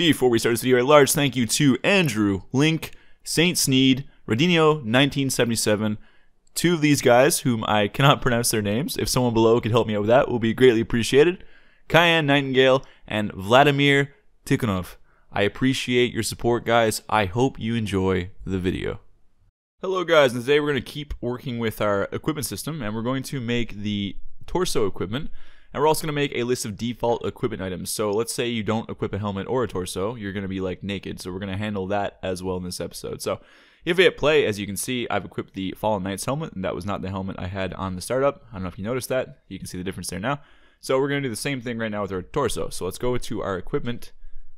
Before we start this video, a large thank you to Andrew, Link, Saint Sneed, Radinio 1977. Two of these guys, whom I cannot pronounce their names, if someone below could help me out with that, will be greatly appreciated. Kyan Nightingale and Vladimir Tikhonov. I appreciate your support, guys. I hope you enjoy the video. Hello, guys, and today we're going to keep working with our equipment system, and we're going to make the torso equipment. And we're also going to make a list of default equipment items. So let's say you don't equip a helmet or a torso, you're going to be like naked. So we're going to handle that as well in this episode. So if we hit play, as you can see, I've equipped the Fallen Knights helmet, and that was not the helmet I had on the startup. I don't know if you noticed that. You can see the difference there now. So we're going to do the same thing right now with our torso. So let's go to our equipment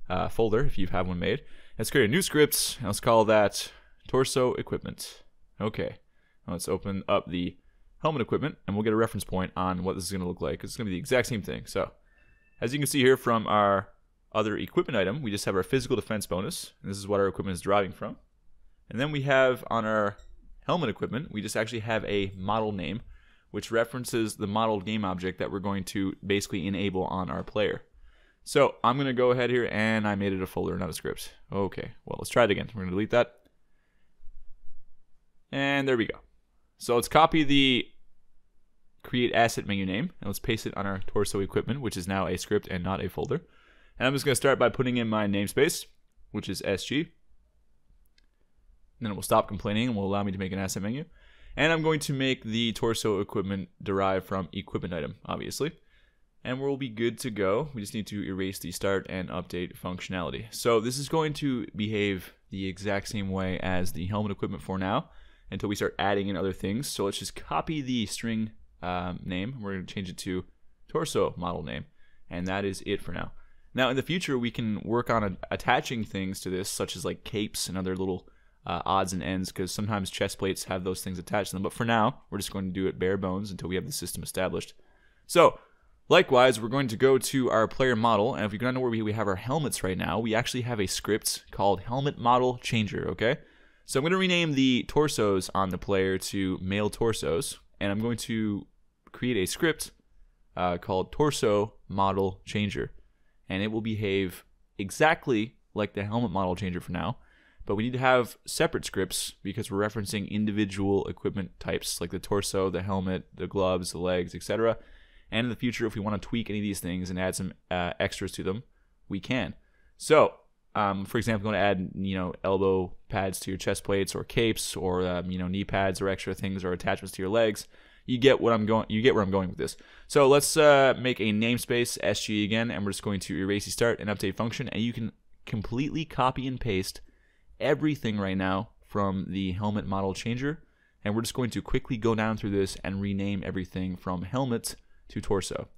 uh, folder, if you have one made. Let's create a new script, let's call that torso equipment. Okay, let's open up the helmet equipment, and we'll get a reference point on what this is going to look like. It's going to be the exact same thing. So, as you can see here from our other equipment item, we just have our physical defense bonus, and this is what our equipment is deriving from. And then we have on our helmet equipment, we just actually have a model name, which references the modeled game object that we're going to basically enable on our player. So I'm going to go ahead here and I made it a folder, not a script. Okay, well, let's try it again. We're going to delete that. And there we go. So let's copy the create asset menu name and let's paste it on our torso equipment, which is now a script and not a folder. And I'm just going to start by putting in my namespace, which is SG. And then it will stop complaining and will allow me to make an asset menu. And I'm going to make the torso equipment derived from equipment item, obviously. And we'll be good to go. We just need to erase the start and update functionality. So this is going to behave the exact same way as the helmet equipment for now until we start adding in other things. So let's just copy the string um, name. We're going to change it to torso model name. And that is it for now. Now, in the future, we can work on a, attaching things to this, such as like capes and other little uh, odds and ends, because sometimes chest plates have those things attached to them. But for now, we're just going to do it bare bones until we have the system established. So, likewise, we're going to go to our player model, and if you don't know where we have our helmets right now, we actually have a script called Helmet Model Changer, okay? So I'm going to rename the torsos on the player to male torsos, and I'm going to create a script uh, called torso model changer. And it will behave exactly like the helmet model changer for now. But we need to have separate scripts because we're referencing individual equipment types like the torso, the helmet, the gloves, the legs, etc. And in the future, if we want to tweak any of these things and add some uh, extras to them, we can. So, um, for example, going to add you know elbow pads to your chest plates or capes or um, you know knee pads or extra things or attachments to your legs you get what I'm going. You get where I'm going with this. So let's uh, make a namespace SG again, and we're just going to erase the start and update function, and you can completely copy and paste everything right now from the helmet model changer, and we're just going to quickly go down through this and rename everything from helmet to torso.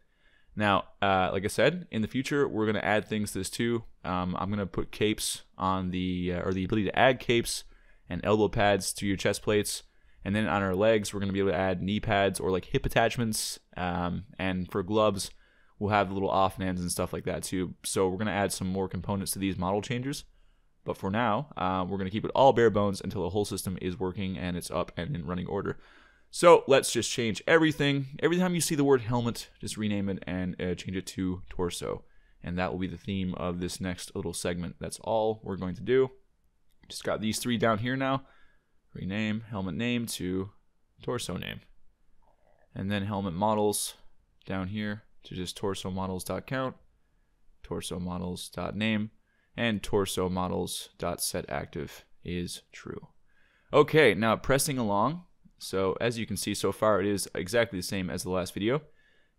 Now, uh, like I said, in the future we're going to add things to this too. Um, I'm going to put capes on the uh, or the ability to add capes and elbow pads to your chest plates and then on our legs, we're going to be able to add knee pads or like hip attachments. Um, and for gloves, we'll have little off ends and stuff like that too. So we're going to add some more components to these model changers. But for now, uh, we're going to keep it all bare bones until the whole system is working and it's up and in running order. So let's just change everything. Every time you see the word helmet, just rename it and uh, change it to torso. And that will be the theme of this next little segment. That's all we're going to do. Just got these three down here now rename helmet name to torso name. And then helmet models down here to just torso models.count, torso models.name, and torso models.setActive is true. Okay, now pressing along. So as you can see so far, it is exactly the same as the last video.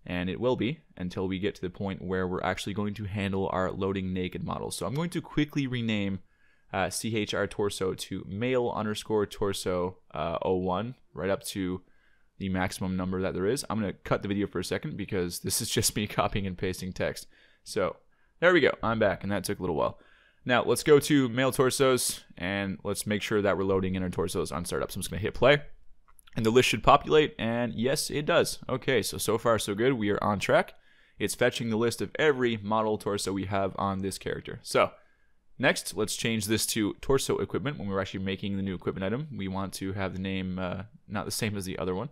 And it will be until we get to the point where we're actually going to handle our loading naked model. So I'm going to quickly rename uh, CHR torso to male underscore torso uh, 01, right up to the maximum number that there is. I'm going to cut the video for a second because this is just me copying and pasting text. So there we go. I'm back, and that took a little while. Now let's go to male torsos, and let's make sure that we're loading in our torsos on startup. So I'm just going to hit play, and the list should populate, and yes, it does. Okay, so so far so good. We are on track. It's fetching the list of every model torso we have on this character. So Next, let's change this to torso equipment. When we're actually making the new equipment item, we want to have the name uh, not the same as the other one.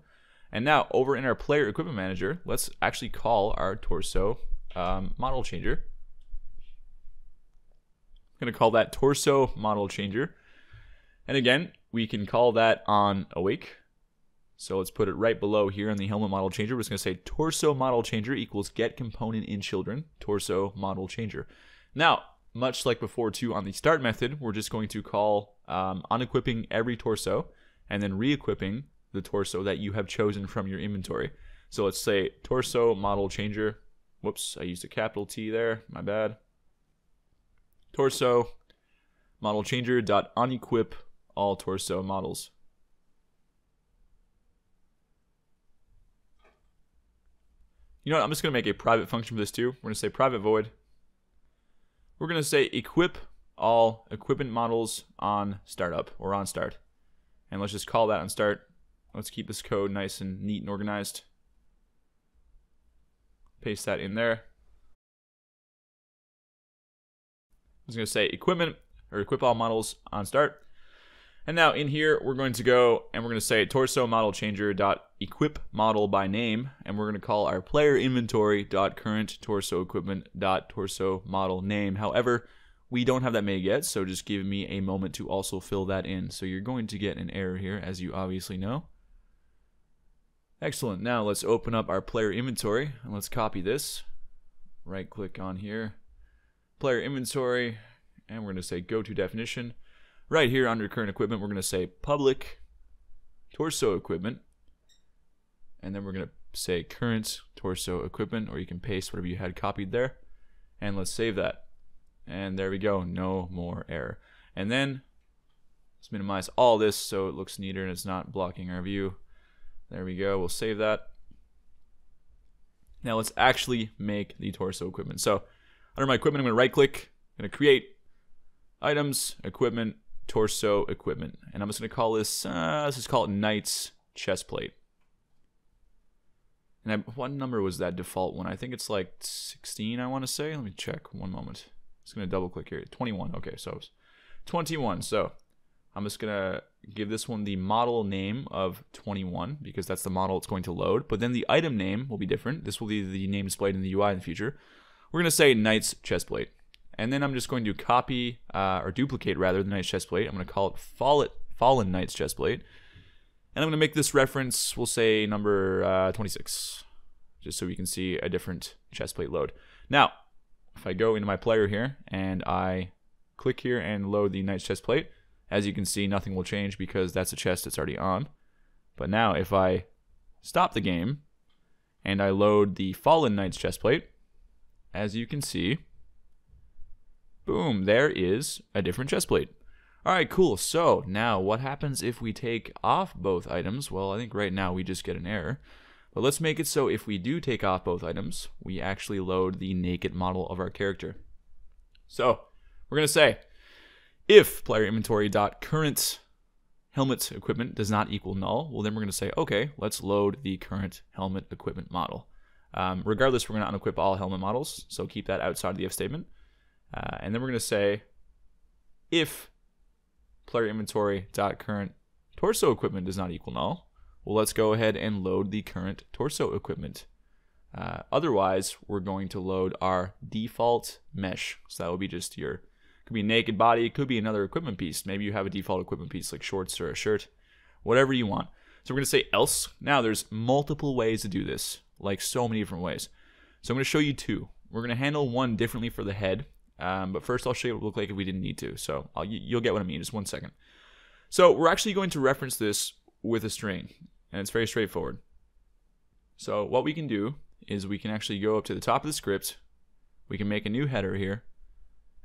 And now, over in our player equipment manager, let's actually call our torso um, model changer. I'm going to call that torso model changer. And again, we can call that on awake. So let's put it right below here on the helmet model changer. We're just to say torso model changer equals get component in children, torso model changer. Now, much like before too on the start method, we're just going to call um, unequipping every torso and then re-equipping the torso that you have chosen from your inventory. So let's say torso model changer. Whoops, I used a capital T there. My bad. Torso model changer dot unequip all torso models. You know what? I'm just going to make a private function for this too. We're going to say private void. We're going to say equip all equipment models on startup or on start. And let's just call that on start. Let's keep this code nice and neat and organized. Paste that in there. I was going to say equipment or equip all models on start. And now in here, we're going to go and we're going to say torso model changer dot equip model by name, and we're going to call our player inventory dot current torso equipment dot torso model name. However, we don't have that made yet, so just give me a moment to also fill that in. So you're going to get an error here, as you obviously know. Excellent. Now let's open up our player inventory and let's copy this. Right click on here, player inventory, and we're going to say go to definition. Right here under current equipment, we're going to say public torso equipment. And then we're going to say current torso equipment, or you can paste whatever you had copied there. And let's save that. And there we go, no more error. And then let's minimize all this so it looks neater and it's not blocking our view. There we go, we'll save that. Now let's actually make the torso equipment. So under my equipment, I'm to right click, I'm to create items, equipment, torso equipment. And I'm just going to call this, uh, let's just call it Knight's chest plate. And I, what number was that default one? I think it's like 16, I want to say. Let me check one moment. Just going to double click here. 21. Okay, so 21. So I'm just going to give this one the model name of 21 because that's the model it's going to load. But then the item name will be different. This will be the name displayed in the UI in the future. We're going to say Knight's chest plate. And then I'm just going to copy, uh, or duplicate rather, the Knight's chest plate. I'm going to call it Fallen, Fallen Knight's chest plate. And I'm going to make this reference, we'll say number uh, 26, just so we can see a different chest plate load. Now, if I go into my player here and I click here and load the Knight's chest plate, as you can see, nothing will change because that's a chest that's already on. But now, if I stop the game and I load the Fallen Knight's chest plate, as you can see, Boom, there is a different chest plate. All right, cool. So now what happens if we take off both items? Well, I think right now we just get an error. But let's make it so if we do take off both items, we actually load the naked model of our character. So we're going to say if player inventory dot current helmet equipment does not equal null, well then we're going to say, okay, let's load the current helmet equipment model. Um, regardless, we're going to unequip all helmet models, so keep that outside of the if statement. Uh, and then we're going to say if player inventory dot current torso equipment does not equal null, well, let's go ahead and load the current torso equipment. Uh, otherwise, we're going to load our default mesh. So that will be just your, could be naked body, it could be another equipment piece. Maybe you have a default equipment piece like shorts or a shirt, whatever you want. So we're going to say else. Now, there's multiple ways to do this, like so many different ways. So I'm going to show you two. We're going to handle one differently for the head um, but first, I'll show you what it would look like if we didn't need to. So I'll, you'll get what I mean. Just one second. So we're actually going to reference this with a string, and it's very straightforward. So what we can do is we can actually go up to the top of the script. We can make a new header here,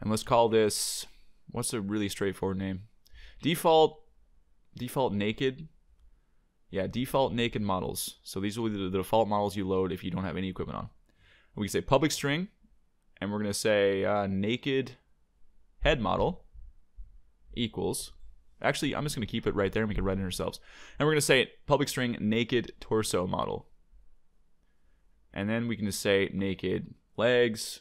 and let's call this. What's a really straightforward name? Default, default naked. Yeah, default naked models. So these will be the default models you load if you don't have any equipment on. We can say public string and we're going to say uh, naked head model equals actually i'm just going to keep it right there and we can write it ourselves. And we're going to say public string naked torso model. And then we can just say naked legs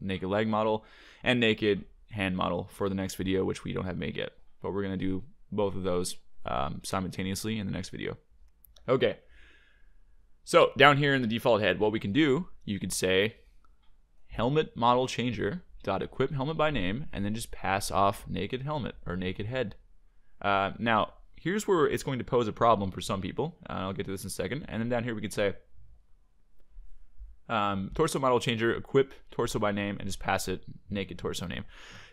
naked leg model and naked hand model for the next video which we don't have made yet. But we're going to do both of those um, simultaneously in the next video. Okay. So down here in the default head what we can do you could say helmet model changer dot equip helmet by name, and then just pass off naked helmet or naked head. Uh, now, here's where it's going to pose a problem for some people. Uh, I'll get to this in a second. And then down here we could say um, torso model changer, equip torso by name, and just pass it naked torso name.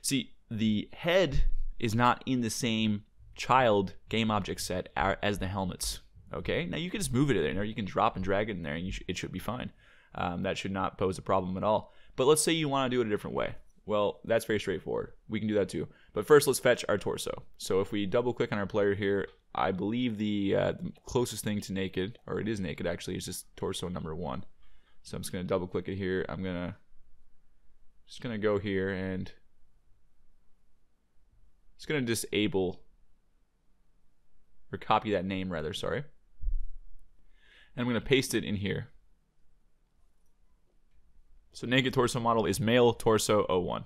See, the head is not in the same child game object set as the helmets. Okay, now you can just move it in there. You can drop and drag it in there, and sh- it should be fine. Um, that should not pose a problem at all. But let's say you want to do it a different way. Well, that's very straightforward. We can do that too. But first, let's fetch our torso. So if we double click on our player here, I believe the, uh, the closest thing to naked, or it is naked actually, is just torso number one. So I'm just going to double click it here. I'm going to just going to go here and just going to disable or copy that name rather, sorry. And I'm going to paste it in here. So naked torso model is male torso 01.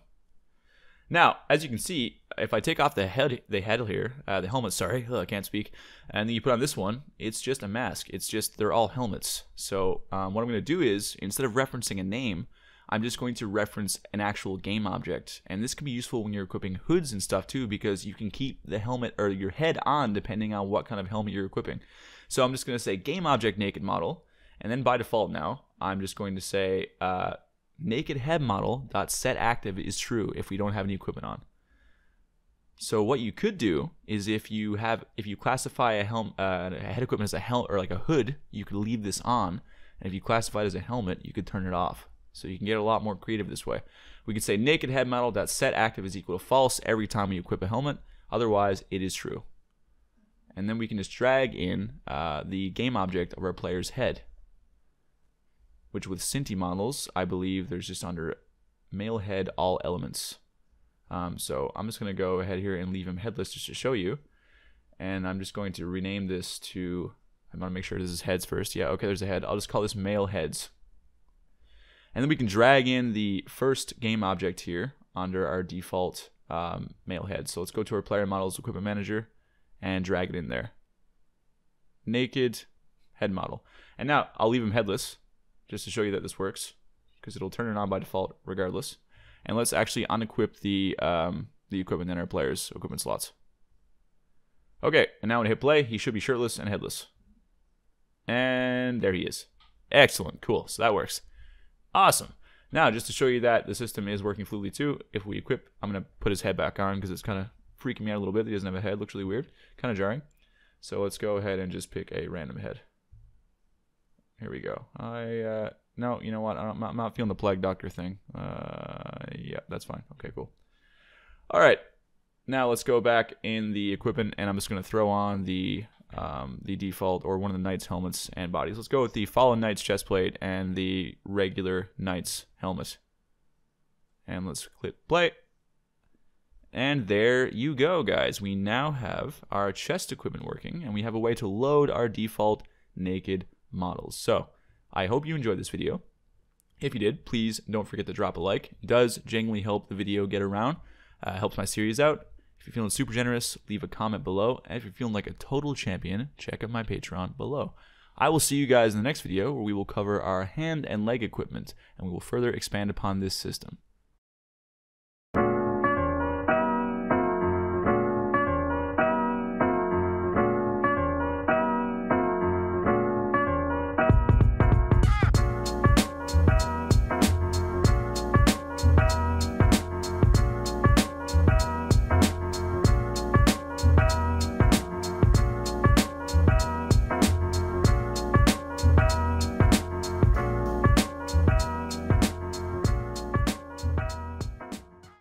Now, as you can see, if I take off the head, the head here, uh, the helmet, sorry, Ugh, I can't speak, and then you put on this one, it's just a mask. It's just, they're all helmets. So um, what I'm going to do is, instead of referencing a name, I'm just going to reference an actual game object. And this can be useful when you're equipping hoods and stuff too, because you can keep the helmet or your head on depending on what kind of helmet you're equipping. So I'm just going to say game object naked model. And then by default now, I'm just going to say uh, naked head model dot set active is true if we don't have any equipment on. So what you could do is if you have if you classify a helm uh, a head equipment as a helmet or like a hood, you could leave this on, and if you classify it as a helmet, you could turn it off. So you can get a lot more creative this way. We could say naked head model dot set active is equal to false every time we equip a helmet. Otherwise, it is true. And then we can just drag in uh, the game object of our player's head which with Synty models, I believe there's just under male head all elements. Um, so I'm just going to go ahead here and leave him headless just to show you. And I'm just going to rename this to, I want to make sure this is heads first. Yeah, okay, there's a head. I'll just call this male heads. And then we can drag in the first game object here under our default um, male head. So let's go to our player models equipment manager and drag it in there. Naked head model. And now I'll leave him headless just to show you that this works because it'll turn it on by default regardless. And let's actually unequip the um, the equipment in our player's equipment slots. Okay, and now when I hit play, he should be shirtless and headless. And there he is. Excellent, cool, so that works. Awesome. Now, just to show you that the system is working fluidly too, if we equip, I'm going to put his head back on because it's kind of freaking me out a little bit. He doesn't have a head, looks really weird, kind of jarring. So let's go ahead and just pick a random head. Here we go. I uh, no, you know what? I'm not, I'm not feeling the plague doctor thing. Uh, yeah, that's fine. Okay, cool. All right, now let's go back in the equipment, and I'm just going to throw on the um, the default or one of the Knights helmets and bodies. Let's go with the Fallen Knights chest plate and the regular Knights helmet. And let's click play. And there you go, guys. We now have our chest equipment working, and we have a way to load our default naked models. So I hope you enjoyed this video. If you did, please don't forget to drop a like. It does genuinely help the video get around, uh, helps my series out. If you're feeling super generous, leave a comment below. And if you're feeling like a total champion, check out my Patreon below. I will see you guys in the next video where we will cover our hand and leg equipment and we will further expand upon this system.